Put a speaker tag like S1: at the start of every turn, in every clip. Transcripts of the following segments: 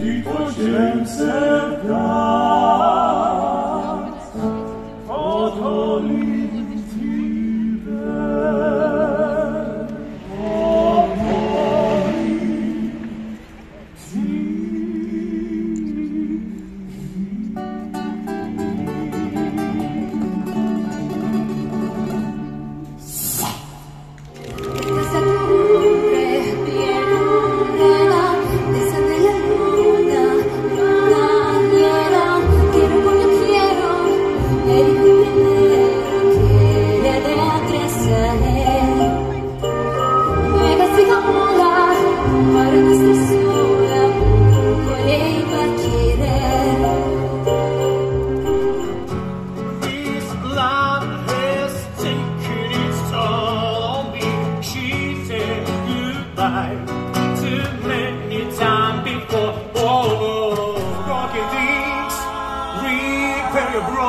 S1: Tief versteckt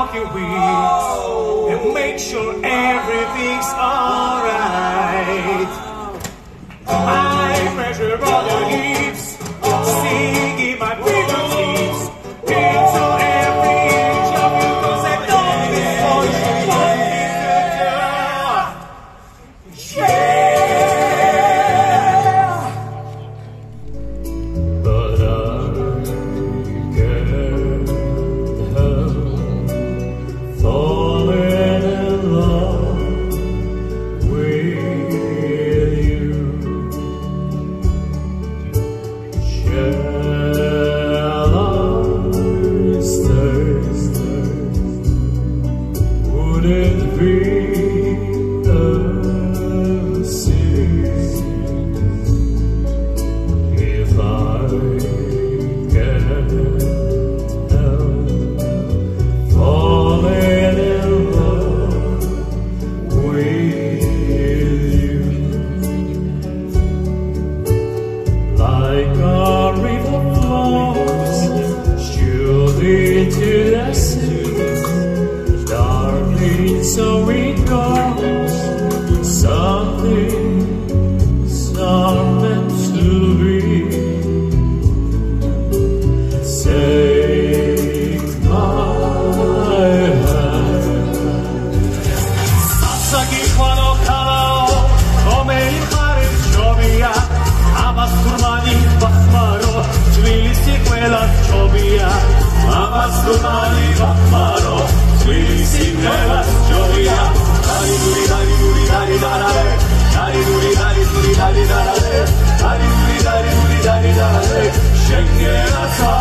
S1: of your wings and make sure everything's alright. to the sea, darling. so. ასკომარი ვახმარო თბილისი ნელას ჯოია დარიდური დარიდური დარიდარარე დარიდური დარიდური დარიდარარე დარიდური დარიდური დარიდარარე შენგერაცა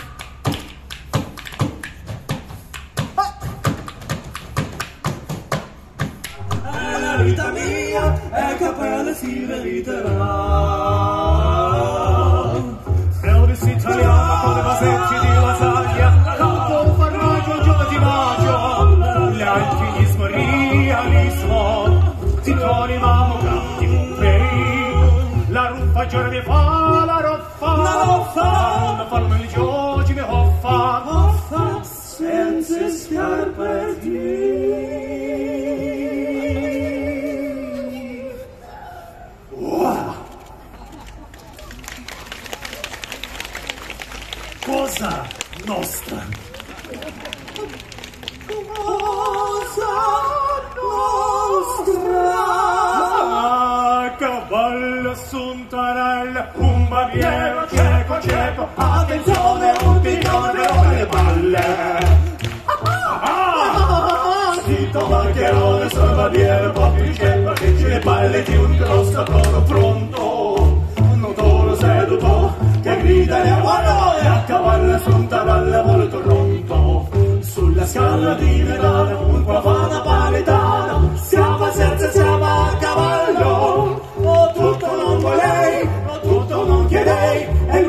S1: capella si meriterà. Elvis italiano con le vasetti di lasagna, campo un formaggio, giù di maggio, gli alpinismo, realismo, titoli mammograffi, Pompei, la ruffa giorni fa, la roffa, la roffa, la farma il giochi cavallo suntarella, un barbiero cieco cieco,
S2: attenzione, ulteriore ore le balle.
S1: Ah, Zitto
S2: maccherone,
S1: sul barbiere, proprio ceppa, che ci le palle di un grosso toro pronto.
S2: Un
S1: toro
S2: seduto, che grida e buono e a cavallo su un cavallo molto pronto. Sulla
S1: scala di
S2: Milano,
S1: un
S2: pavana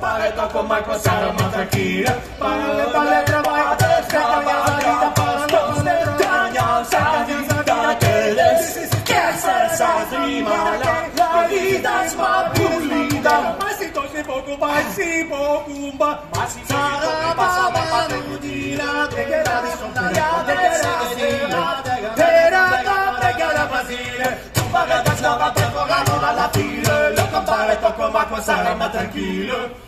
S2: Pareto con Michael Sara Mataquilla Para le vale trabajo Desde cañadita Para no ser dañadita Que les Que se satrimala La vida es más pulida Mas si torce poco Vai si poco Mas si torce poco Pasa la patrulla Te queda disfrutada slava programma alla fine Lo compare tocco ma passare ma tranquillo